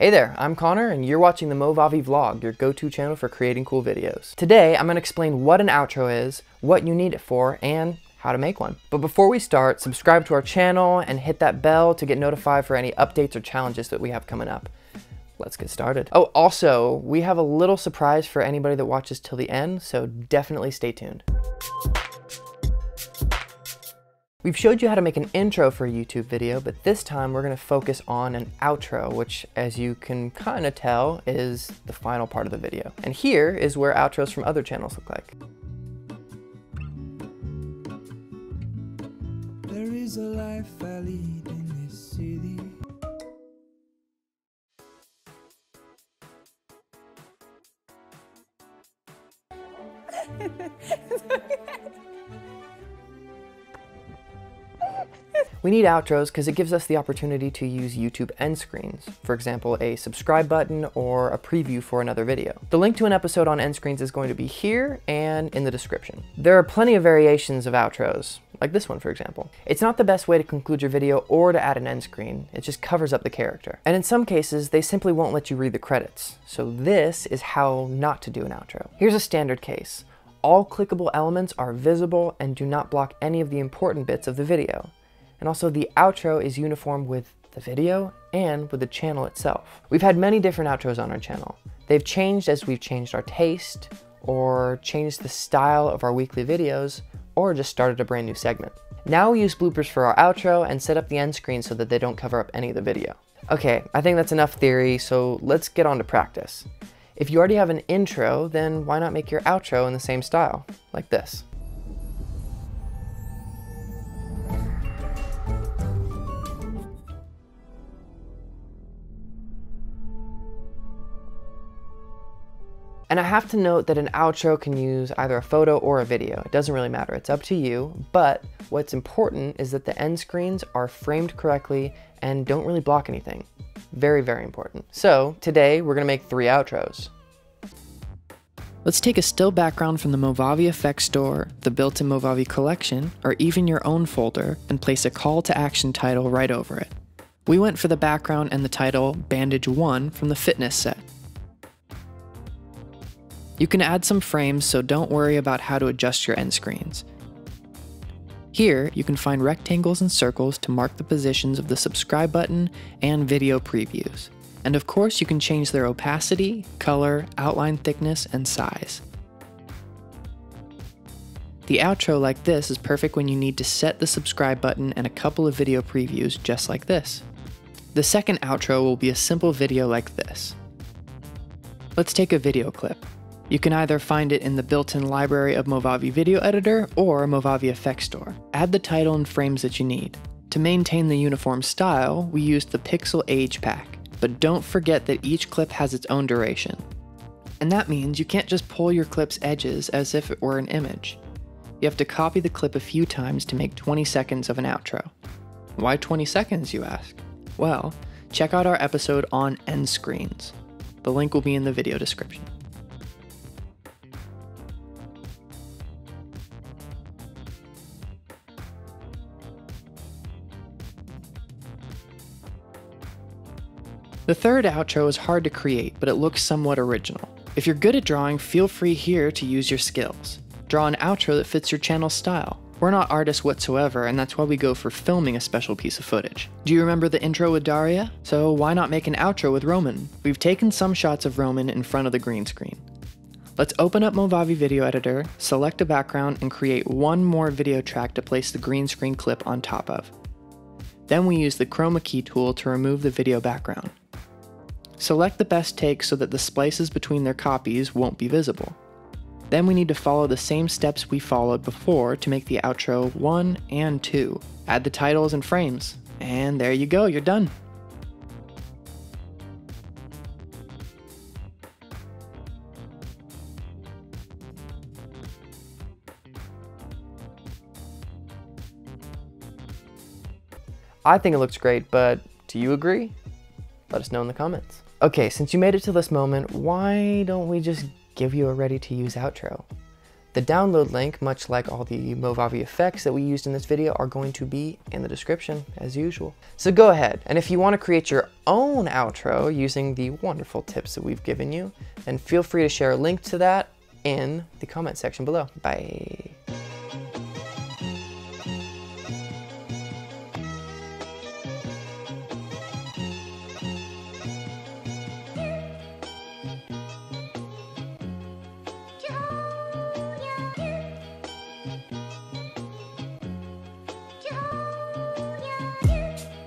Hey there, I'm Connor and you're watching the Movavi Vlog, your go-to channel for creating cool videos. Today, I'm gonna explain what an outro is, what you need it for, and how to make one. But before we start, subscribe to our channel and hit that bell to get notified for any updates or challenges that we have coming up. Let's get started. Oh, also, we have a little surprise for anybody that watches till the end, so definitely stay tuned. We've showed you how to make an intro for a YouTube video, but this time we're gonna focus on an outro, which as you can kind of tell is the final part of the video. And here is where outros from other channels look like. There is a life I lead in this city. We need outros because it gives us the opportunity to use YouTube end screens, for example, a subscribe button or a preview for another video. The link to an episode on end screens is going to be here and in the description. There are plenty of variations of outros, like this one for example. It's not the best way to conclude your video or to add an end screen, it just covers up the character. And in some cases, they simply won't let you read the credits. So this is how not to do an outro. Here's a standard case. All clickable elements are visible and do not block any of the important bits of the video. And also the outro is uniform with the video and with the channel itself. We've had many different outros on our channel. They've changed as we've changed our taste, or changed the style of our weekly videos, or just started a brand new segment. Now we use bloopers for our outro and set up the end screen so that they don't cover up any of the video. Okay, I think that's enough theory, so let's get on to practice. If you already have an intro, then why not make your outro in the same style, like this. And I have to note that an outro can use either a photo or a video. It doesn't really matter, it's up to you. But what's important is that the end screens are framed correctly and don't really block anything. Very, very important. So today we're gonna make three outros. Let's take a still background from the Movavi Effects Store, the built-in Movavi collection, or even your own folder, and place a call to action title right over it. We went for the background and the title Bandage 1 from the fitness set. You can add some frames, so don't worry about how to adjust your end screens. Here, you can find rectangles and circles to mark the positions of the subscribe button and video previews. And of course, you can change their opacity, color, outline thickness, and size. The outro like this is perfect when you need to set the subscribe button and a couple of video previews just like this. The second outro will be a simple video like this. Let's take a video clip. You can either find it in the built-in library of Movavi Video Editor or Movavi Effects Store. Add the title and frames that you need. To maintain the uniform style, we used the Pixel Age Pack, but don't forget that each clip has its own duration. And that means you can't just pull your clip's edges as if it were an image. You have to copy the clip a few times to make 20 seconds of an outro. Why 20 seconds, you ask? Well, check out our episode on end screens. The link will be in the video description. The third outro is hard to create, but it looks somewhat original. If you're good at drawing, feel free here to use your skills. Draw an outro that fits your channel style. We're not artists whatsoever, and that's why we go for filming a special piece of footage. Do you remember the intro with Daria? So why not make an outro with Roman? We've taken some shots of Roman in front of the green screen. Let's open up Movavi Video Editor, select a background, and create one more video track to place the green screen clip on top of. Then we use the chroma key tool to remove the video background. Select the best take so that the splices between their copies won't be visible. Then we need to follow the same steps we followed before to make the outro 1 and 2. Add the titles and frames, and there you go, you're done. I think it looks great, but do you agree? Let us know in the comments. Okay, since you made it to this moment, why don't we just give you a ready to use outro? The download link, much like all the Movavi effects that we used in this video, are going to be in the description as usual. So go ahead, and if you want to create your own outro using the wonderful tips that we've given you, then feel free to share a link to that in the comment section below. Bye.